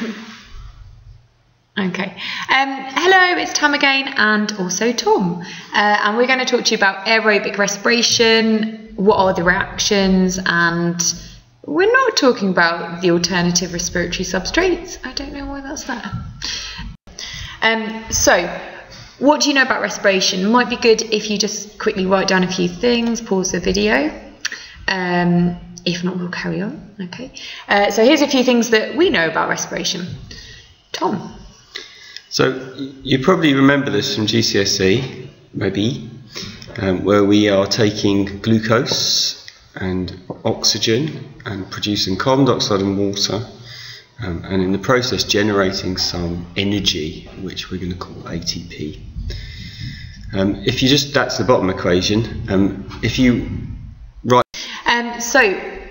Okay. Um, hello, it's Tam again, and also Tom. Uh, and we're going to talk to you about aerobic respiration. What are the reactions? And we're not talking about the alternative respiratory substrates. I don't know why that's there. Um, so, what do you know about respiration? Might be good if you just quickly write down a few things, pause the video. Um, if not, we'll carry on. Okay. Uh, so here's a few things that we know about respiration. Tom. So you probably remember this from GCSE, maybe, um, where we are taking glucose and oxygen and producing carbon dioxide and water, um, and in the process generating some energy, which we're going to call ATP. Um, if you just that's the bottom equation. Um, if you write. Um, so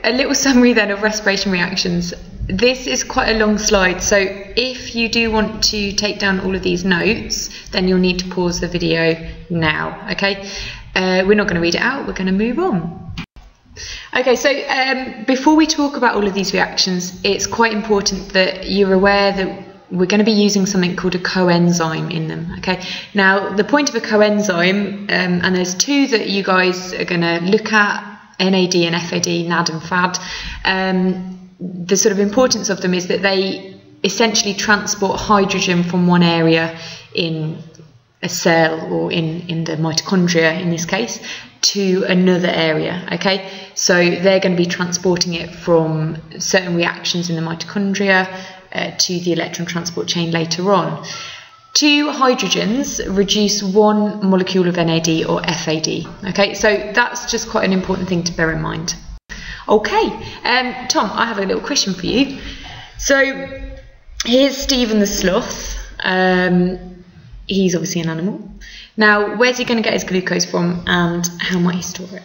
a little summary then of respiration reactions this is quite a long slide, so if you do want to take down all of these notes, then you'll need to pause the video now, okay? Uh, we're not going to read it out, we're going to move on. Okay, so um, before we talk about all of these reactions, it's quite important that you're aware that we're going to be using something called a coenzyme in them. Okay. Now, the point of a coenzyme, um, and there's two that you guys are going to look at: NAD and FAD, NAD and FAD. Um, the sort of importance of them is that they essentially transport hydrogen from one area in a cell or in, in the mitochondria in this case to another area okay so they're going to be transporting it from certain reactions in the mitochondria uh, to the electron transport chain later on two hydrogens reduce one molecule of NAD or FAD okay so that's just quite an important thing to bear in mind Okay, um, Tom, I have a little question for you. So here's Stephen the sloth. Um, he's obviously an animal. Now, where's he going to get his glucose from, and how might he store it?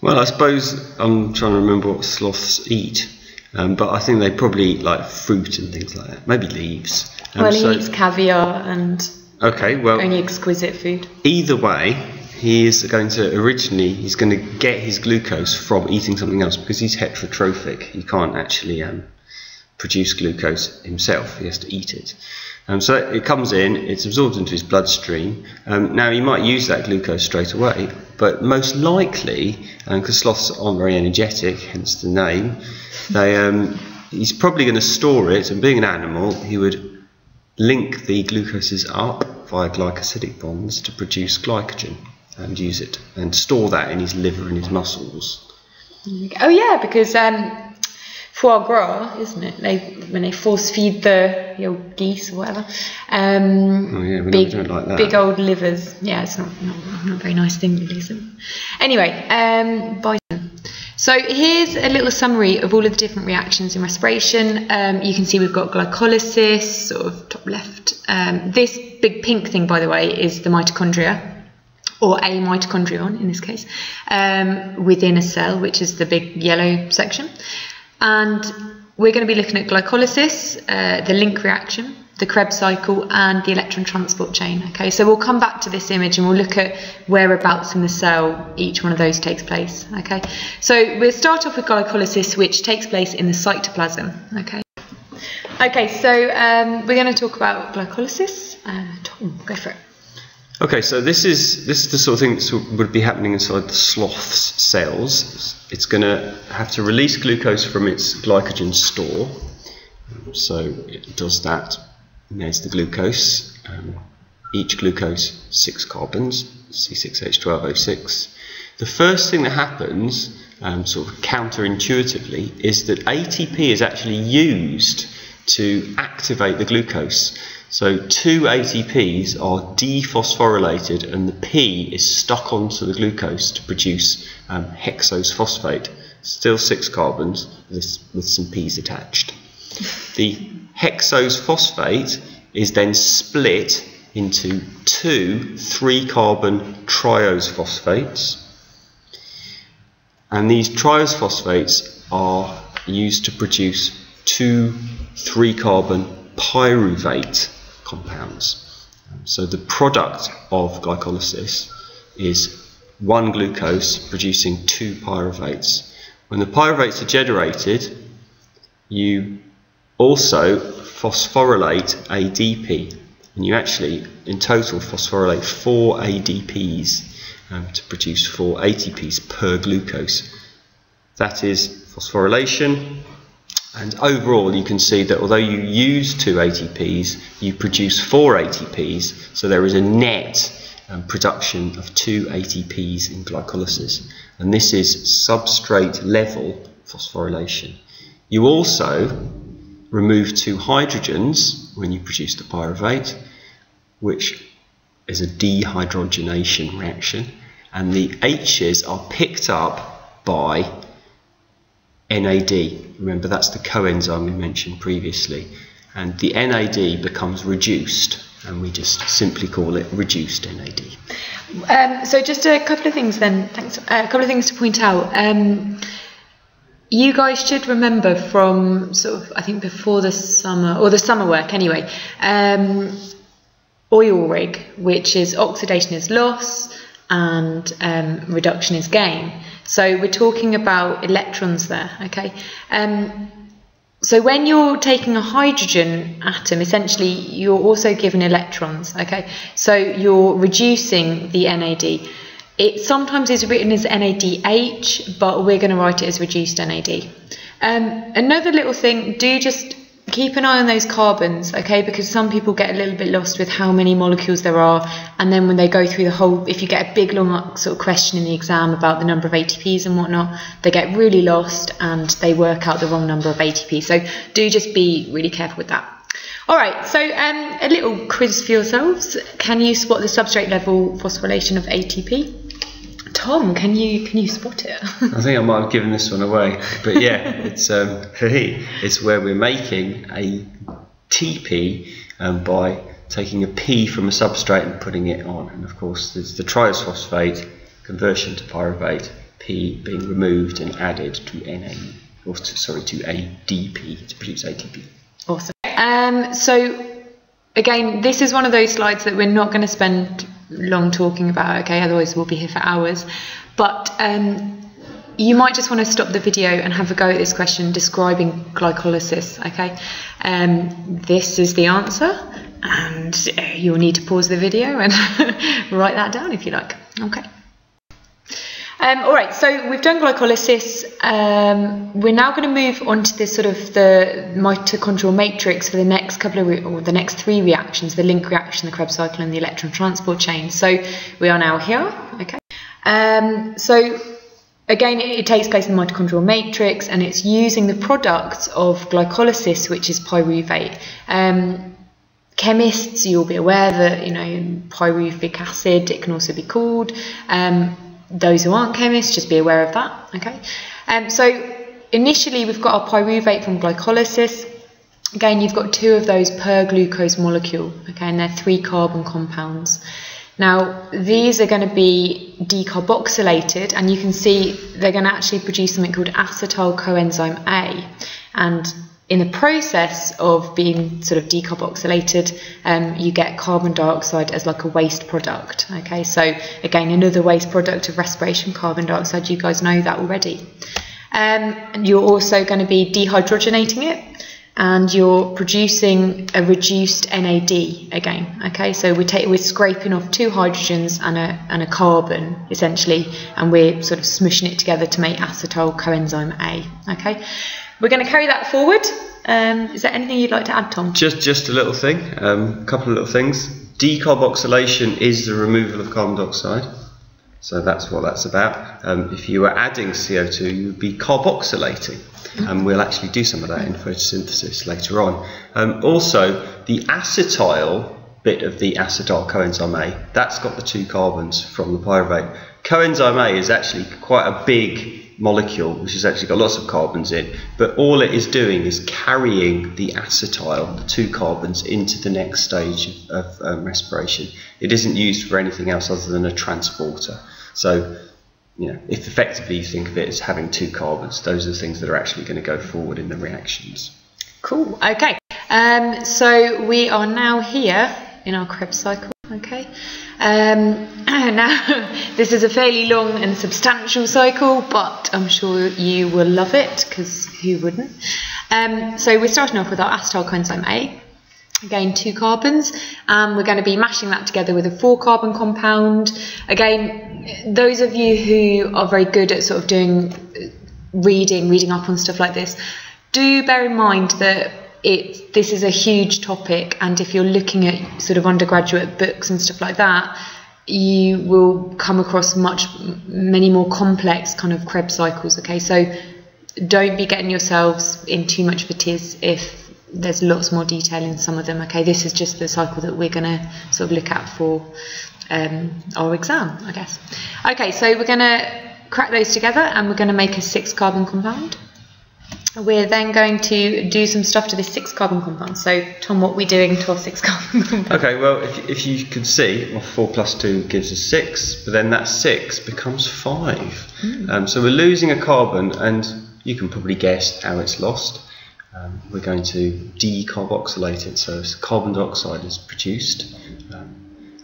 Well, I suppose I'm trying to remember what sloths eat, um, but I think they probably eat like fruit and things like that. Maybe leaves. Um, well, he so, eats caviar and okay, well, only exquisite food. Either way, he is going to originally he's going to get his glucose from eating something else because he's heterotrophic. He can't actually um, produce glucose himself. He has to eat it. Um, so it comes in, it's absorbed into his bloodstream. Um, now he might use that glucose straight away, but most likely, because um, sloths aren't very energetic, hence the name, they, um, he's probably going to store it. And being an animal, he would link the glucoses up via glycosidic bonds to produce glycogen and use it and store that in his liver and his muscles. Oh yeah, because um, foie gras, isn't it? They when they force feed the you know, geese or whatever. Um, oh yeah, we big, don't like that. Big old livers. Yeah, it's not not, not a very nice thing, really, is it? Anyway, um, bison. So here's a little summary of all of the different reactions in respiration. Um, you can see we've got glycolysis, sort of top left. Um, this big pink thing, by the way, is the mitochondria or a mitochondrion in this case, um, within a cell, which is the big yellow section. And we're going to be looking at glycolysis, uh, the link reaction, the Krebs cycle, and the electron transport chain. Okay, so we'll come back to this image and we'll look at whereabouts in the cell each one of those takes place. Okay, so we'll start off with glycolysis, which takes place in the cytoplasm. Okay. Okay, so um, we're going to talk about glycolysis. Uh, Tom, go for it. Okay, so this is this is the sort of thing that would be happening inside the sloth's cells. It's going to have to release glucose from its glycogen store. So it does that. And there's the glucose. Um, each glucose six carbons, C6H12O6. The first thing that happens, um, sort of counterintuitively, is that ATP is actually used to activate the glucose. So two ATPs are dephosphorylated and the P is stuck onto the glucose to produce um, hexose phosphate. Still six carbons with some P's attached. The hexose phosphate is then split into two three carbon triose phosphates. And these triose phosphates are used to produce two three carbon pyruvate compounds. So the product of glycolysis is one glucose producing two pyruvates. When the pyruvates are generated, you also phosphorylate ADP. And you actually, in total, phosphorylate 4 ADPs um, to produce 4 ATPs per glucose. That is phosphorylation. And overall, you can see that although you use 2 ATPs, you produce 4 ATPs. So there is a net um, production of 2 ATPs in glycolysis. And this is substrate level phosphorylation. You also remove two hydrogens when you produce the pyruvate, which is a dehydrogenation reaction, and the H's are picked up by NAD. Remember, that's the coenzyme we mentioned previously. And the NAD becomes reduced, and we just simply call it reduced NAD. Um, so just a couple of things then. Thanks. Uh, a couple of things to point out. Um, you guys should remember from sort of I think before the summer or the summer work anyway. Um, oil rig, which is oxidation is loss and um, reduction is gain. So we're talking about electrons there, okay? Um, so when you're taking a hydrogen atom, essentially you're also given electrons, okay? So you're reducing the NAD. It sometimes is written as NADH, but we're going to write it as reduced NAD. Um, another little thing, do just keep an eye on those carbons, okay? Because some people get a little bit lost with how many molecules there are, and then when they go through the whole, if you get a big long sort of question in the exam about the number of ATPs and whatnot, they get really lost and they work out the wrong number of ATPs. So do just be really careful with that. All right, so um, a little quiz for yourselves. Can you spot the substrate level phosphorylation of ATP? Tom, can you can you spot it? I think I might have given this one away, but yeah, it's um, it's where we're making a TP um, by taking a P from a substrate and putting it on, and of course there's the triose phosphate conversion to pyruvate, P being removed and added to Na, or to, sorry to ADP to produce ATP. Awesome. Um, so again, this is one of those slides that we're not going to spend long talking about, okay? Otherwise, we'll be here for hours. But um, you might just want to stop the video and have a go at this question describing glycolysis, okay? Um, this is the answer, and uh, you'll need to pause the video and write that down if you like, okay? Um, all right, so we've done glycolysis. Um, we're now going to move on to this sort of the mitochondrial matrix for the next couple of or the next three reactions: the link reaction, the Krebs cycle, and the electron transport chain. So we are now here. Okay. Um, so again, it, takes place in the mitochondrial matrix, and it's using the product of glycolysis, which is pyruvate. Um, chemists, you'll be aware that you know pyruvic acid. It can also be called. Um, those who aren't chemists, just be aware of that. Okay. Um, so initially we've got our pyruvate from glycolysis. Again, you've got two of those per glucose molecule. Okay, and they're three carbon compounds. Now, these are going to be decarboxylated, and you can see they're going to actually produce something called acetyl coenzyme A. And in the process of being sort of decarboxylated, um, you get carbon dioxide as like a waste product. Okay, so again, another waste product of respiration, carbon dioxide. You guys know that already. Um, and you're also going to be dehydrogenating it, and you're producing a reduced NAD again. Okay, so we take we're scraping off two hydrogens and a and a carbon essentially, and we're sort of smushing it together to make acetyl coenzyme A. Okay. We're going to carry that forward. Um, is there anything you'd like to add, Tom? Just, just a little thing, um, a couple of little things. Decarboxylation is the removal of carbon dioxide. So that's what that's about. Um, if you were adding CO2, you would be carboxylating. And we'll actually do some of that in photosynthesis later on. Um, also, the acetyl bit of the acetyl coenzyme A, that's got the two carbons from the pyruvate. Coenzyme A is actually quite a big molecule, which has actually got lots of carbons in, but all it is doing is carrying the acetyl, the two carbons, into the next stage of, um, respiration. It isn't used for anything else other than a transporter. So, you know, if effectively you think of it as having two carbons, those are the things that are actually going to go forward in the reactions. Cool. Okay. Um, so we are now here in our Krebs cycle. Okay. Um, now, this is a fairly long and substantial cycle, but I'm sure you will love it because who wouldn't? Um, so we're starting off with our acetyl coenzyme A. Again, two carbons, and we're going to be mashing that together with a four carbon compound. Again, those of you who are very good at sort of doing reading, reading up on stuff like this, do bear in mind that it this is a huge topic, and if you're looking at sort of undergraduate books and stuff like that, you will come across much many more complex kind of Krebs cycles. Okay, so don't be getting yourselves in too much of a tiz if there's lots more detail in some of them. Okay, this is just the cycle that we're going to sort of look at for um, our exam, I guess. Okay, so we're going to crack those together and we're going to make a six carbon compound. We're then going to do some stuff to this six carbon compound. So, Tom, what are we doing to our six carbon compound? Okay, well, if, if you can see, well, 4 plus 2 gives us 6, but then that 6 becomes 5. Mm. Um, so we're losing a carbon, and you can probably guess how it's lost. Um, we're going to decarboxylate it, so carbon dioxide is produced. Um,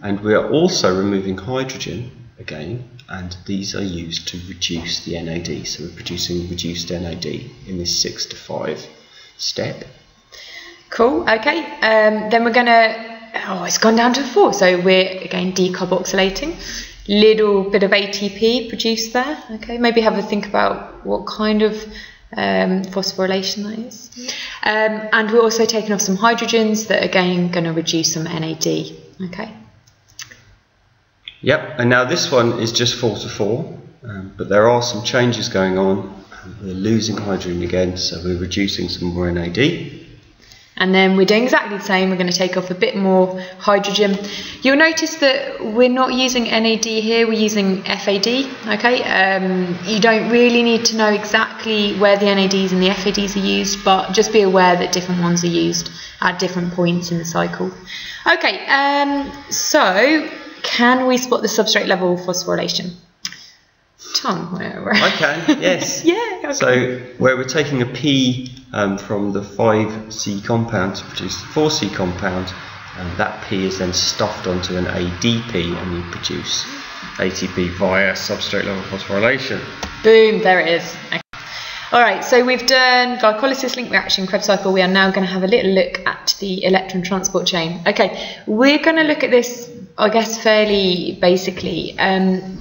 and we are also removing hydrogen again, and these are used to reduce the NAD. So we're producing reduced NAD in this 6 to 5 step. Cool, okay. Um, then we're to, oh, it's gone down to 4. So we're again decarboxylating. Little bit of ATP produced there. Okay, maybe have a think about what kind of um, phosphorylation that is. Um, and we're also taking off some hydrogens that are again going to reduce some NAD. Okay. Yep, and now this one is just 4 to 4, um, but there are some changes going on. We're losing hydrogen again, so we're reducing some more NAD. And then we're doing exactly the same, we're going to take off a bit more hydrogen. You'll notice that we're not using NAD here, we're using FAD, okay? Um, you don't really need to know exactly where the NADs and the FADs are used, but just be aware that different ones are used at different points in the cycle. Okay, um, so can we spot the substrate level phosphorylation? Tom, where, I can, yes. yeah, okay. So where we're taking a P um, from the 5C compound to produce the 4C compound, and that P is then stuffed onto an ADP and you produce ATP via substrate level phosphorylation. Boom, there it is. Okay. All right, so we've done glycolysis link reaction Krebs cycle. We are now going to have a little look at the electron transport chain. Okay, we're going to look at this, I guess, fairly basically. Um,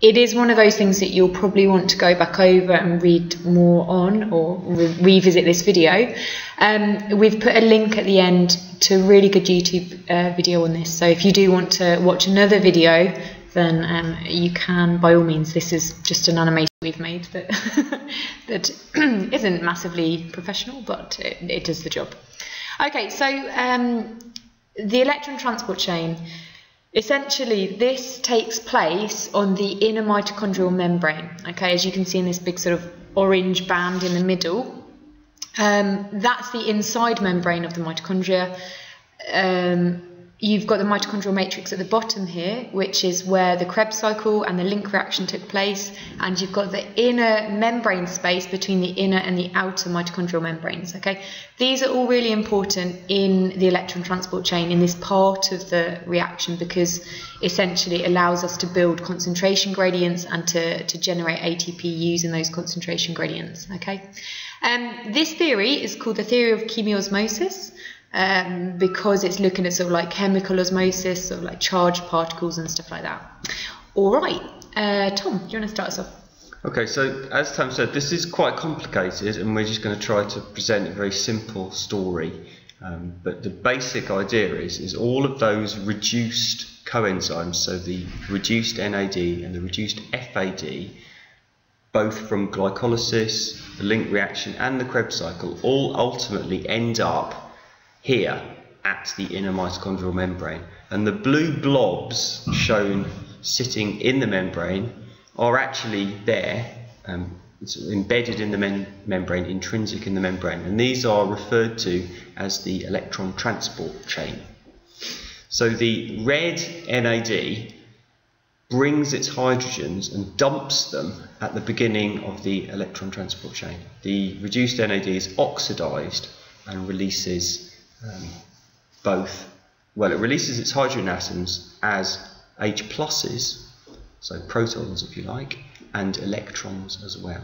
it is one of those things that you'll probably want to go back over and read more on or re revisit this video. Um, we've put a link at the end to a really good YouTube uh, video on this. So if you do want to watch another video, then um, you can, by all means, this is just an animation we've made that, that isn't massively professional, but it, it does the job. Okay, so um, the electron transport chain Essentially, this takes place on the inner mitochondrial membrane. Okay, as you can see in this big sort of orange band in the middle, um, that's the inside membrane of the mitochondria. Um, you've got the mitochondrial matrix at the bottom here, which is where the Krebs cycle and the link reaction took place, and you've got the inner membrane space between the inner and the outer mitochondrial membranes. Okay, these are all really important in the electron transport chain in this part of the reaction because essentially it allows us to build concentration gradients and to, to generate ATP using those concentration gradients. Okay, um, this theory is called the theory of chemiosmosis um, because it's looking at sort of like chemical osmosis, sort of like charged particles and stuff like that. All right, uh, Tom, do you want to start us off? Okay, so as Tom said, this is quite complicated, and we're just going to try to present a very simple story. Um, but the basic idea is, is all of those reduced coenzymes, so the reduced NAD and the reduced FAD, both from glycolysis, the link reaction, and the Krebs cycle, all ultimately end up here at the inner mitochondrial membrane. And the blue blobs shown sitting in the membrane are actually there, um, embedded in the mem membrane, intrinsic in the membrane. And these are referred to as the electron transport chain. So the red NAD brings its hydrogens and dumps them at the beginning of the electron transport chain. The reduced NAD is oxidized and releases um, both well, it releases its hydrogen atoms as H pluses, so protons if you like, and electrons as well.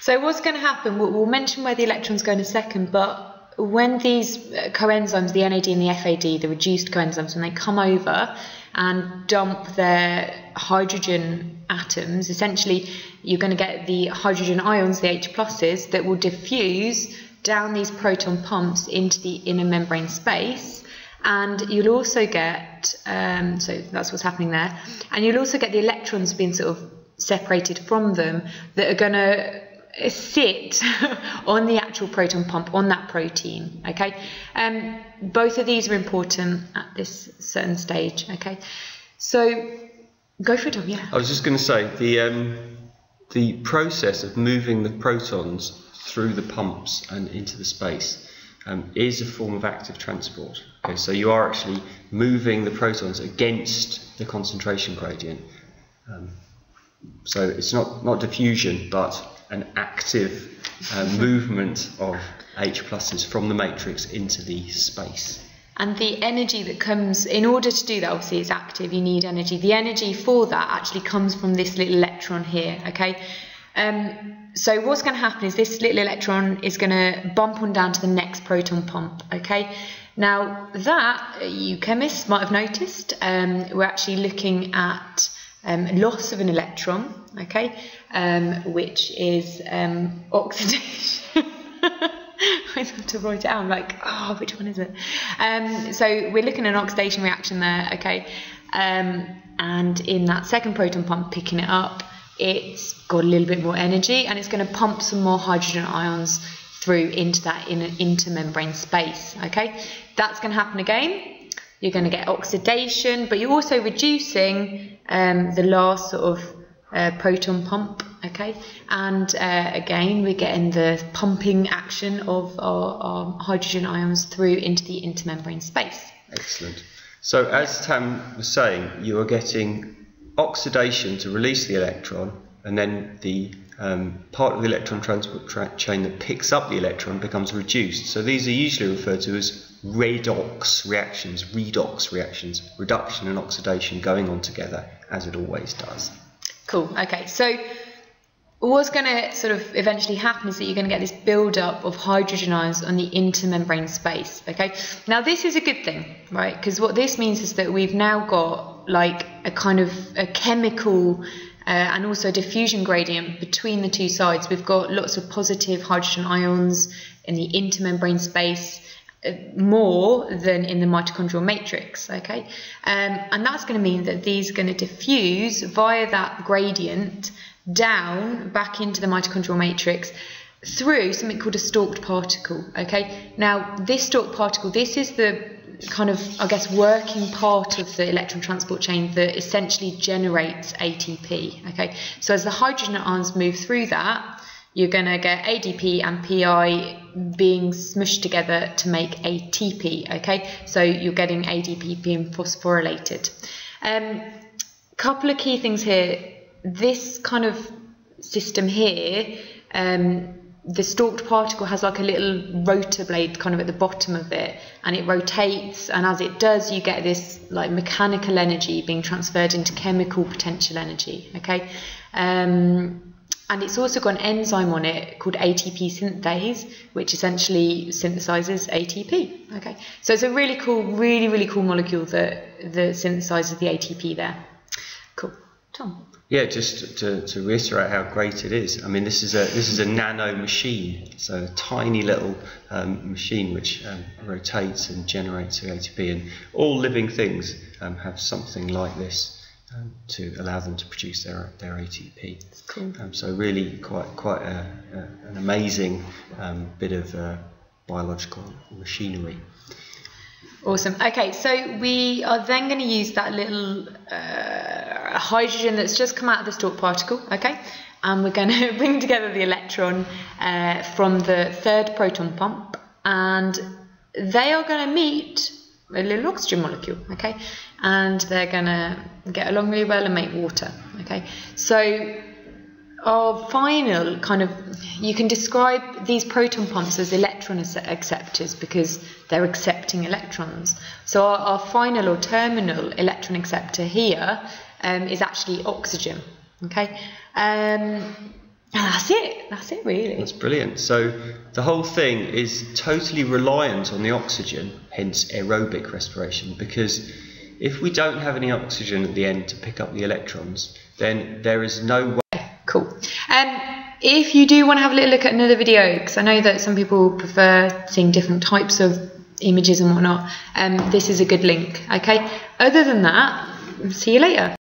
So what's going to happen, we'll, we'll mention where the electrons go in a second, but when these uh, coenzymes, the NAD and the FAD, the reduced coenzymes, when they come over and dump their hydrogen atoms, essentially you're going to get the hydrogen ions, the H pluses, that will diffuse down these proton pumps into the inner membrane space. And you'll also get, um, so that's what's happening there, and you'll also get the electrons being sort of separated from them that are going to sit on the actual proton pump on that protein okay um, both of these are important at this certain stage okay so go for it Tom yeah I was just going to say the um, the process of moving the protons through the pumps and into the space um, is a form of active transport okay so you are actually moving the protons against the concentration gradient um, so it's not not diffusion but an active uh, movement of H pluses from the matrix into the space. And the energy that comes, in order to do that, obviously it's active, you need energy. The energy for that actually comes from this little electron here, okay? Um, so what's going to happen is this little electron is going to bump on down to the next proton pump, okay? Now that, you chemists might have noticed, um, we're actually looking at um, loss of an electron, okay, um, which is um, oxidation. I have to write it down, like, oh, which one is it? Um, so we're looking at an oxidation reaction there, okay, and in that second proton pump picking it up, it's got a little bit more energy and it's going to pump some more hydrogen ions through into that intermembrane space, okay? That's going to happen again you're going to get oxidation, but you're also reducing um, the last sort of uh, proton pump, okay? And uh, again, we're getting the pumping action of our, our, hydrogen ions through into the intermembrane space. Excellent. So as Tam was saying, you are getting oxidation to release the electron, and then the um, part of the electron transport tra chain that picks up the electron becomes reduced. So these are usually referred to as redox reactions, redox reactions, reduction and oxidation going on together as it always does. Cool, okay, so what's going to sort of eventually happen is that you're going to get this build-up of hydrogen ions on the intermembrane space, okay? Now this is a good thing, right? Because what this means is that we've now got like a kind of a chemical uh, and also a diffusion gradient between the two sides. We've got lots of positive hydrogen ions in the intermembrane space, uh, more than in the mitochondrial matrix, okay? Um, and that's going to mean that these are going to diffuse via that gradient down back into the mitochondrial matrix through something called a stalked particle, okay? Now, this stalked particle, this is the kind of, I guess, working part of the electron transport chain that essentially generates ATP. Okay, so as the hydrogen ions move through that, you're going to get ADP and PI being smushed together to make ATP. Okay, so you're getting ADP being phosphorylated. Um, couple of key things here. This kind of system here. Um, the stalked particle has like a little rotor blade kind of at the bottom of it and it rotates and as it does you get this like mechanical energy being transferred into chemical potential energy okay? Um, and it's also got an enzyme on it called ATP synthase which essentially synthesizes ATP okay? So it's a really cool really really cool molecule that that synthesizes the ATP there. Cool. Tom yeah, just to, to reiterate how great it is. I mean, this is a this is a nano machine, so a tiny little um, machine which um, rotates and generates ATP, and all living things um, have something like this um, to allow them to produce their their ATP. Cool. Um, so really, quite quite a, a, an amazing um, bit of uh, biological machinery. Awesome. Okay, so we are then going to use that little uh, hydrogen that's just come out of the stalk particle, okay? And we're going to bring together the electron uh, from the third proton pump, and they are going to meet a little oxygen molecule, okay? And they're going to get along really well and make water, okay? So our final kind of you can describe these proton pumps as electron acceptors because they're accepting electrons. So our, our final or terminal electron acceptor here um, is actually oxygen. Okay, um, and that's it. That's it, really. That's brilliant. So the whole thing is totally reliant on the oxygen, hence aerobic respiration, because if we don't have any oxygen at the end to pick up the electrons, then there is no way. Cool. Um, if you do want to have a little look at another video, because I know that some people prefer seeing different types of images and whatnot, um, this is a good link. Okay. Other than that, see you later.